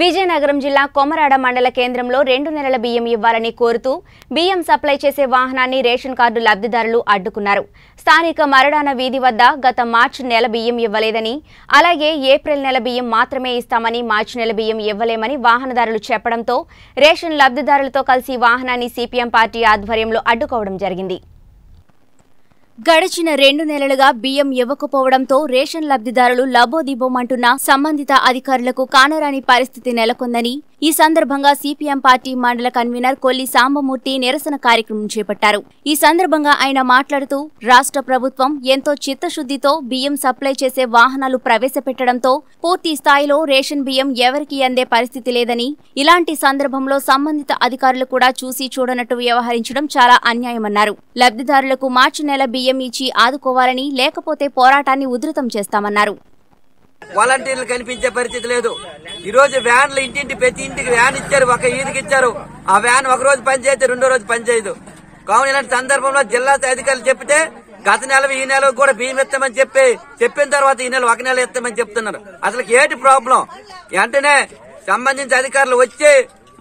విజయనగరం జిల్లా కొమరాడ మండల కేంద్రంలో రెండు నెలల బియ్యం ఇవ్వాలని కోరుతూ బియ్యం సప్లై చేసే వాహనాన్ని రేషన్ కార్డు లబ్ధిదారులు అడ్డుకున్నారు. స్థానిక మరడాన వీధి వద్ద గత మార్చి నెల బియ్యం ఇవ్వలేదని అలాగే ఏప్రిల్ నెల బియ్యం మాత్రమే ఇస్తామని మార్చి నెల బియ్యం ఇవ్వలేమని వాహనదారులు చెప్పడంతో రేషన్ లబ్ధిదారులతో కలిసి వాహనాన్ని సిపిఎం పార్టీ ఆధ్వర్యంలో అడ్డుకోవడం జరిగింది. గడిచిన రెండు నెలలుగా బియ్యం ఇవ్వకపోవడంతో రేషన్ లబ్ధిదారులు లబోదిబోమంటున్న సంబంధిత అధికారులకు కానరాని పరిస్థితి నెలకొందని ఈ సందర్భంగా సిపిఎం పార్టీ మండల కన్వీనర్ కొల్లి సాంబమూర్తి నిరసన కార్యక్రమం చేపట్టారు. ఈ సందర్భంగా ఆయన మాట్లాడుతూ రాష్ట్ర ప్రభుత్వం ఎంతో చిత్తశుద్దితో బియ్యం సప్లై చేసే వాహనాలు ప్రవేశపెట్టడంతో పూర్తి స్థాయిలో రేషన్ బియ్యం ఎవరికీ అందే పరిస్థితి లేదని ఇలాంటి సందర్భంలో సంబంధిత అధికారులు కూడా చూసి చూడనట్టు వ్యవహరించడం చాలా అన్యాయమన్నారు. లబ్ధిదారులకు మార్చి నెల బియ్యం ఇచ్చి ఆదుకోవాలని లేకపోతే పోరాటాన్ని ఉధృతం చేస్తామన్నారు. వాలంటీర్లు కనిపించే పరిస్థితి లేదు. ఈ రోజు వ్యాన్లు ఇంటింటి ప్రతి ఇంటికి వ్యాన్ ఇచ్చారు ఒక ఈదికి ఇచ్చారు. ఆ వ్యాన్ ఒక రోజు పనిచేస్తే రెండో రోజు పనిచేయదు. కావున ఇలాంటి సందర్భంలో జిల్లా అధికారులు చెప్తే గత నెల ఈ నెల కూడా బియ్యం ఇస్తామని చెప్పి చెప్పిన తర్వాత ఈ నెల ఒక నెల ఇస్తామని చెప్తున్నారు. అసలు ఏంటి ప్రాబ్లం? వెంటనే సంబంధించిన అధికారులు వచ్చి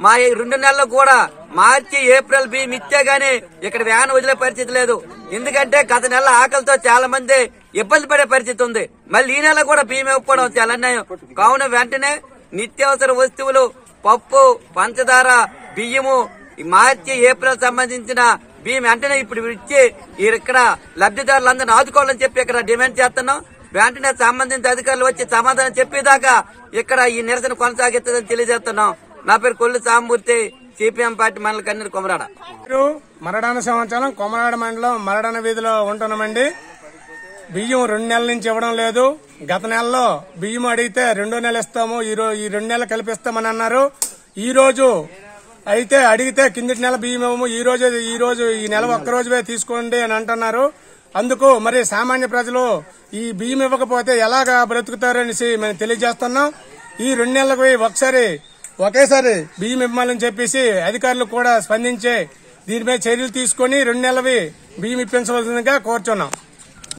మా ఈ రెండు నెలలు కూడా మార్చి ఏప్రిల్ బియ్యం ఇచ్చే గానీ ఇక్కడ వ్యాన్ వదిలే పరిస్థితి లేదు. ఎందుకంటే గత నెల ఆకలితో చాలా మంది ఇబ్బంది పడే పరిస్థితి ఉంది. మళ్ళీ ఈ నెల కూడా బియ్యం ఇవ్వకపోవడం చాలా కావున వెంటనే నిత్యావసర వస్తువులు పప్పు పంచదార బియ్యము మార్చి ఏప్రిల్ సంబంధించిన బియ్యం వెంటనే ఇప్పుడు ఇచ్చి ఇక్కడ లబ్ధిదారులందరినీ ఆదుకోవాలని చెప్పి ఇక్కడ డిమాండ్ చేస్తున్నాం. వెంటనే సంబంధించిన అధికారులు వచ్చి సమాధానం చెప్పేదాకా ఇక్కడ ఈ నిరసన కొనసాగిస్తుందని తెలియజేస్తున్నాం. నా పేరు కొల్లు సాంబూర్తి సిపిఎం పార్టీ మండల కన్నీరు కొమరాడ. మరడాన సంవత్సరం కొమరాడ మండలం మరడాన వీధిలో ఉంటున్నామండి. బియ్యం రెండు నెలల నుంచి ఇవ్వడం లేదు. గత నెలలో బియ్యం అడిగితే రెండో నెల ఇస్తాము ఈ ఈ రెండు నెలలు కలిపిస్తామని అన్నారు. ఈ రోజు అయితే అడిగితే కిందటి నెల బియ్యం ఇవ్వము ఈ రోజు ఈ రోజు ఈ నెల ఒక్క రోజువే తీసుకోండి అని అంటున్నారు. అందుకు మరి సామాన్య ప్రజలు ఈ బియ్యం ఇవ్వకపోతే ఎలాగా బ్రతుకుతారనేసి మేము తెలియజేస్తున్నాం. ఈ రెండు నెలలకు ఒకసారి ఒకేసారి బియ్యం ఇవ్వాలని చెప్పేసి అధికారులు కూడా స్పందించి దీనిపై చర్యలు తీసుకొని రెండు నెలవి బియ్యం ఇప్పించవలసిందిగా కోరుచున్నాం.